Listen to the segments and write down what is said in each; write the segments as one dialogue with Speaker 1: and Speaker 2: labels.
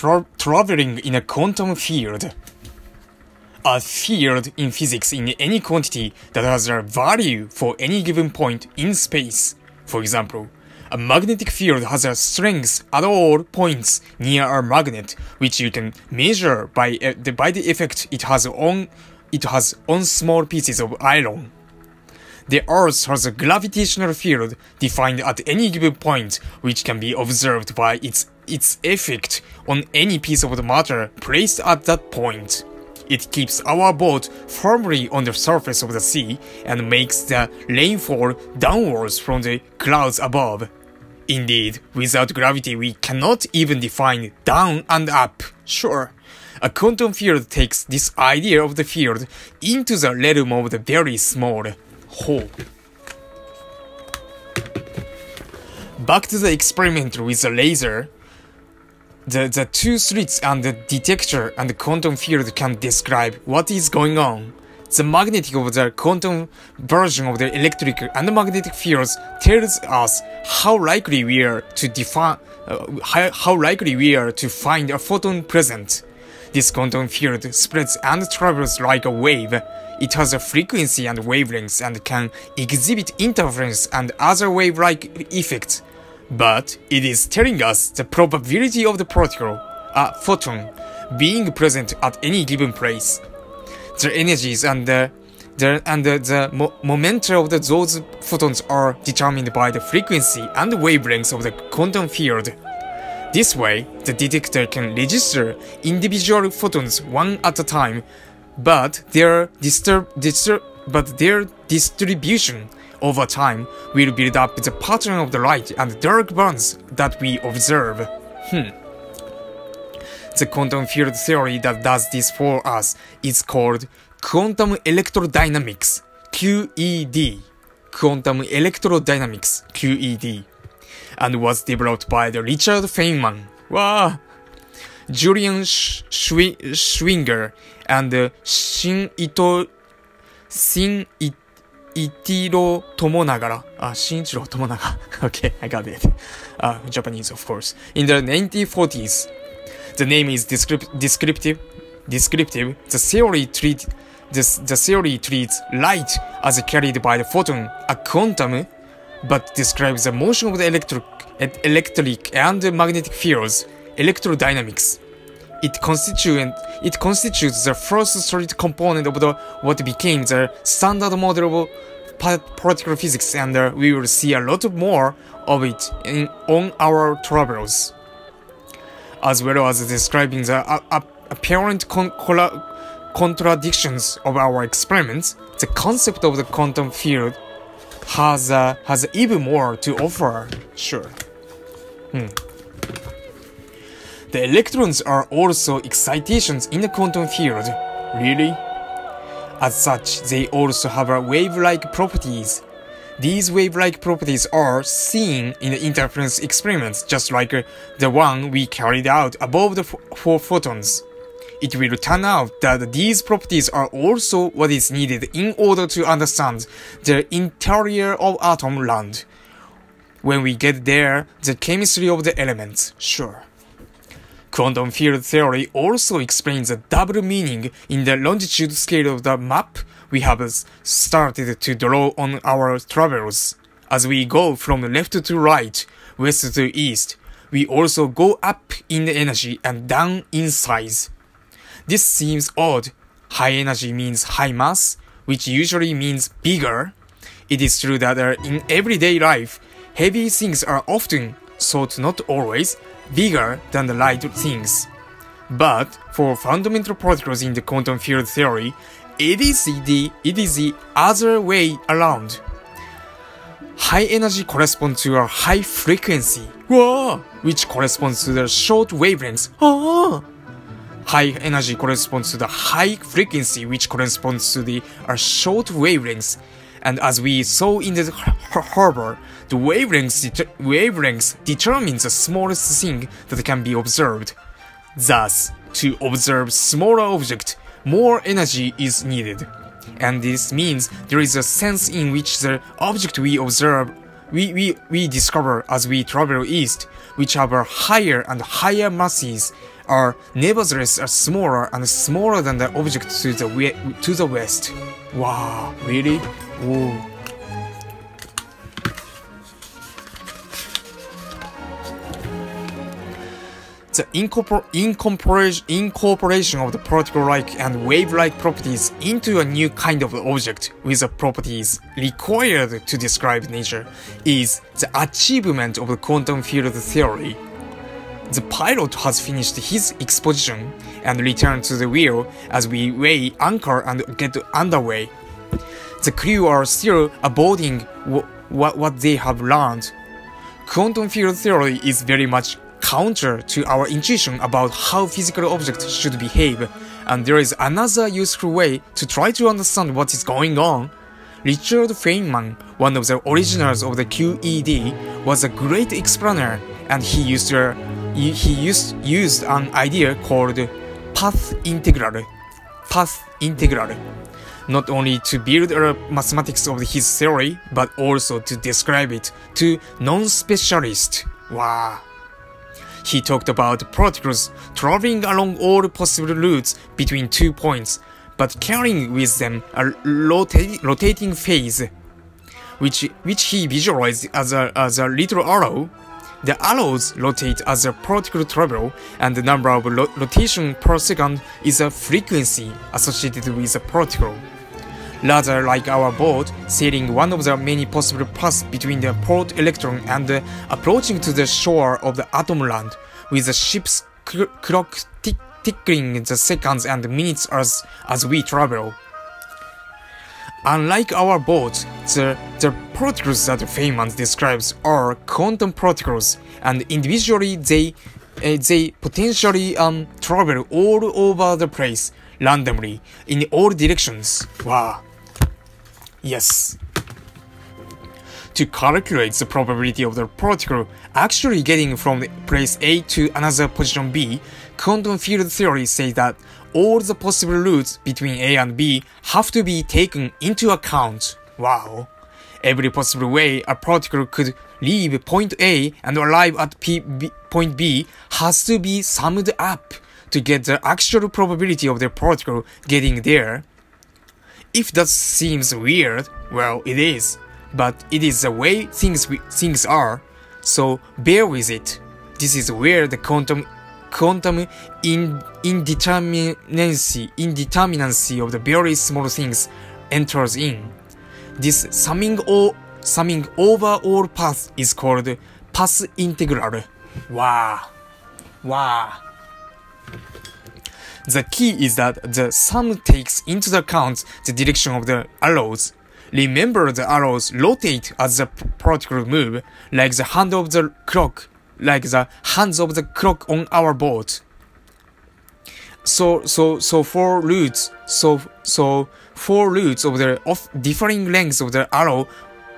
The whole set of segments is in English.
Speaker 1: tra traveling in a quantum field. A field in physics in any quantity that has a value for any given point in space. For example, a magnetic field has a strength at all points near a magnet, which you can measure by, uh, the, by the effect it has on it has on small pieces of iron. The Earth has a gravitational field defined at any given point, which can be observed by its its effect on any piece of the matter placed at that point. It keeps our boat firmly on the surface of the sea and makes the rainfall downwards from the clouds above. Indeed, without gravity we cannot even define down and up. Sure, a quantum field takes this idea of the field into the realm of the very small. Ho. Back to the experiment with the laser. The, the two slits and the detector and the quantum field can describe what is going on. The magnetic of the quantum version of the electric and magnetic fields tells us how likely we are to define uh, how, how likely we are to find a photon present. This quantum field spreads and travels like a wave. It has a frequency and wavelengths and can exhibit interference and other wave-like effects. But it is telling us the probability of the particle, a photon, being present at any given place. The energies and the the, and the, the mo momentum of the, those photons are determined by the frequency and wavelengths of the quantum field. This way, the detector can register individual photons one at a time, but their disturb, disturb but their distribution over time we'll build up the pattern of the light and dark bands that we observe. Hmm. The quantum field theory that does this for us is called quantum electrodynamics, QED. Quantum electrodynamics, QED. And was developed by the Richard Feynman. Wow. Julian Sch Schwinger and Shin Ito Shin Ito Itiro Tomonagara. Ah, Shinichiro Tomonaga. okay, I got it. Uh, Japanese, of course. In the 1940s, the name is descript descriptive. Descriptive. The theory treat the, the theory treats light as carried by the photon, a quantum, but describes the motion of the electric, electric and magnetic fields, electrodynamics. It constituent it constitutes the first solid component of the what became the standard model of particle physics, and uh, we will see a lot more of it in, on our travels, as well as describing the uh, apparent con contradictions of our experiments. The concept of the quantum field has uh, has even more to offer. Sure. Hmm. The electrons are also excitations in the quantum field. Really? As such, they also have wave-like properties. These wave-like properties are seen in the interference experiments just like uh, the one we carried out above the for photons. It will turn out that these properties are also what is needed in order to understand the interior of atom land. When we get there, the chemistry of the elements, sure. Quantum field theory also explains the double meaning in the longitude scale of the map we have started to draw on our travels. As we go from left to right, west to east, we also go up in energy and down in size. This seems odd. High energy means high mass, which usually means bigger. It is true that uh, in everyday life, heavy things are often, thought not always, bigger than the light things. But for fundamental particles in the quantum field theory, it is the, it is the other way around. High energy corresponds to a high frequency, which corresponds to the short wavelengths. Ah! High energy corresponds to the high frequency, which corresponds to the short wavelengths. And as we saw in the harbor, the wavelengths, det wavelengths determines the smallest thing that can be observed. Thus, to observe smaller object, more energy is needed. And this means there is a sense in which the object we observe we, we, we discover as we travel east, which have higher and higher masses, are nevertheless are smaller and smaller than the object to the we- to the west. Wow, really? Whoa. The incorpor- incorporation, incorporation of the particle-like and wave-like properties into a new kind of object with the properties required to describe nature is the achievement of the quantum field theory. The pilot has finished his exposition and returned to the wheel as we weigh anchor and get underway. The crew are still aboarding wh- what, what they have learned. Quantum field theory is very much counter to our intuition about how physical objects should behave, and there is another useful way to try to understand what is going on. Richard Feynman, one of the originals of the QED, was a great explainer, and he used a, he used used an idea called path integral. Path integral. Not only to build a mathematics of his theory, but also to describe it to non-specialists. Wow. He talked about particles traveling along all possible routes between two points, but carrying with them a rota- rotating phase, which, which he visualized as a, as a little arrow. The arrows rotate as a particle travel, and the number of ro- rotation per second is a frequency associated with a particle. Rather like our boat, sailing one of the many possible paths between the port electron and uh, approaching to the shore of the atom land, with the ship's cl- clock tick- ticking the seconds and minutes as, as we travel. Unlike our boat, the, the particles that Feynman describes are quantum particles, and individually they uh, they potentially um, travel all over the place randomly in all directions. Wow. Yes. To calculate the probability of the particle actually getting from place A to another position B, quantum field theory says that all the possible routes between A and B have to be taken into account. Wow. Every possible way a particle could leave point A and arrive at P, B, point B has to be summed up to get the actual probability of the particle getting there. If that seems weird, well, it is. But it is the way things things are, so bear with it. This is where the quantum quantum in, indeterminacy indeterminacy of the very small things enters in. This summing all summing over all paths is called path integral. Wow. Wow. The key is that the sum takes into account the direction of the arrows. Remember the arrows rotate as the particle move, like the hand of the clock, like the hands of the clock on our boat. So so so for routes so so for routes of the of differing lengths of the arrow,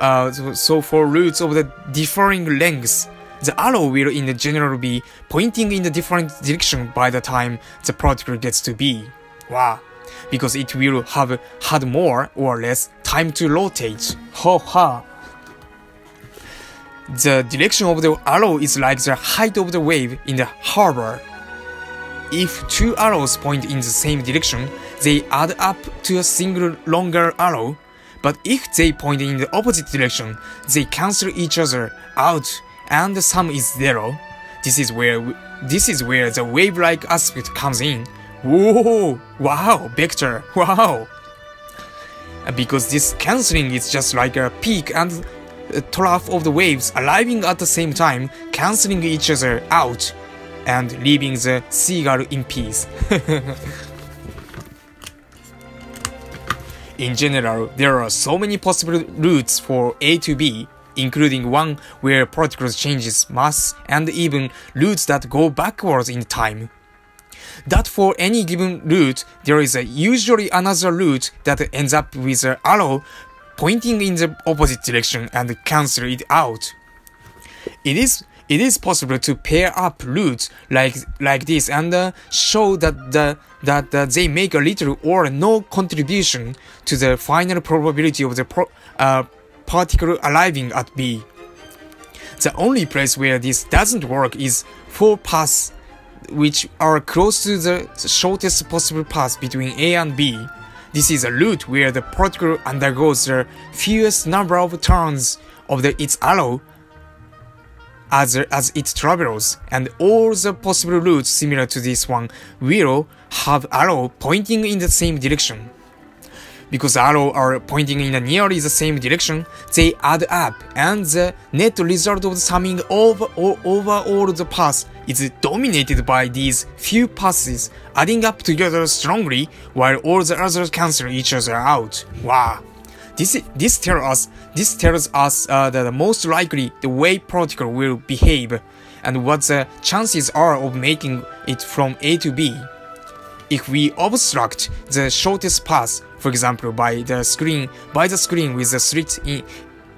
Speaker 1: uh, so, so for routes of the differing lengths the arrow will in the general be pointing in the different direction by the time the particle gets to B. Wow. Because it will have had more or less time to rotate. Ho ha. The direction of the arrow is like the height of the wave in the harbor. If two arrows point in the same direction, they add up to a single longer arrow. But if they point in the opposite direction, they cancel each other out and the sum is zero. This is where this is where the wave-like aspect comes in. Whoa! Wow, vector! Wow! Because this cancelling is just like a peak and a trough of the waves arriving at the same time, cancelling each other out, and leaving the seagull in peace. in general, there are so many possible routes for A to B, including one where particles changes mass and even routes that go backwards in time. That for any given route, there is a usually another route that ends up with an arrow pointing in the opposite direction and cancel it out. It is it is possible to pair up routes like like this and uh, show that the that they make a little or no contribution to the final probability of the pro, uh, particle arriving at B. The only place where this doesn't work is for paths which are close to the shortest possible path between A and B. This is a route where the particle undergoes the fewest number of turns of the, its arrow as, as it travels, and all the possible routes similar to this one will have arrow pointing in the same direction. Because arrow are pointing in nearly the same direction, they add up, and the net result of summing over, over all the paths is dominated by these few passes, adding up together strongly, while all the others cancel each other out. Wow! This this tells us this tells us uh, that most likely the way particle will behave, and what the chances are of making it from A to B. If we obstruct the shortest path, for example, by the screen by the screen with a slit in,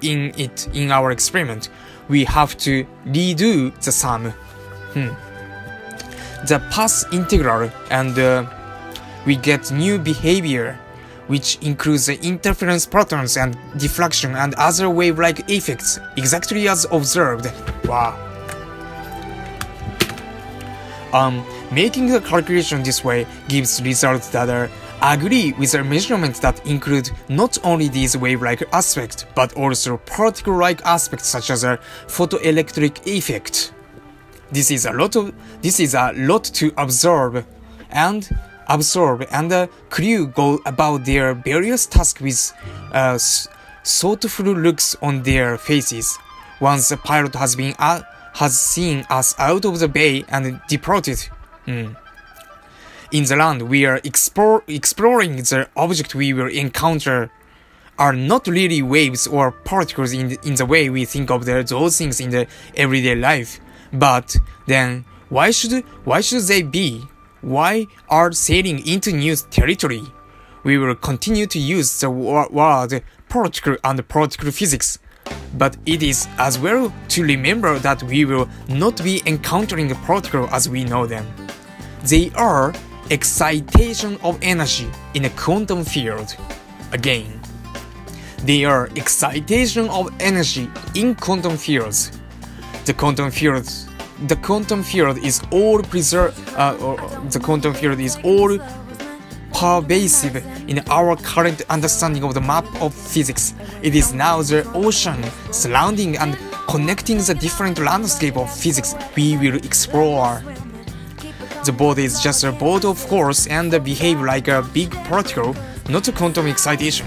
Speaker 1: in it in our experiment, we have to redo the sum. Hmm. The path integral and uh, we get new behavior which includes the interference patterns and diffraction and other wave-like effects, exactly as observed. Wow. Um, making the calculation this way gives results that are agree with the measurements that include not only these wave-like aspects, but also particle-like aspects such as a photoelectric effect. This is a lot of this is a lot to absorb, and absorb, and the crew go about their various tasks with uh, thoughtful looks on their faces. Once the pilot has been uh, has seen us out of the bay and departed. Mm. In the land, we are explore, exploring the object we will encounter are not really waves or particles in the, in the way we think of the, those things in the everyday life. But then, why should why should they be? Why are sailing into new territory? We will continue to use the word particle and particle physics, but it is as well to remember that we will not be encountering a particle as we know them. They are excitation of energy in a quantum field. Again, they are excitation of energy in quantum fields. The quantum fields the quantum field is all preserve uh, the quantum field is all pervasive in our current understanding of the map of physics. It is now the ocean surrounding and connecting the different landscape of physics we will explore. The boat is just a boat of course and behave like a big particle, not a quantum excitation.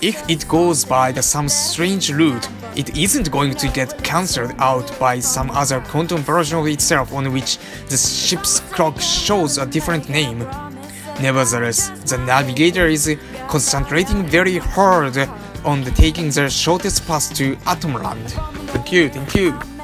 Speaker 1: If it goes by the some strange route, it isn't going to get cancelled out by some other quantum version of itself on which the ship's clock shows a different name. Nevertheless, the navigator is concentrating very hard on the taking the shortest path to Atomland. Thank you, thank you.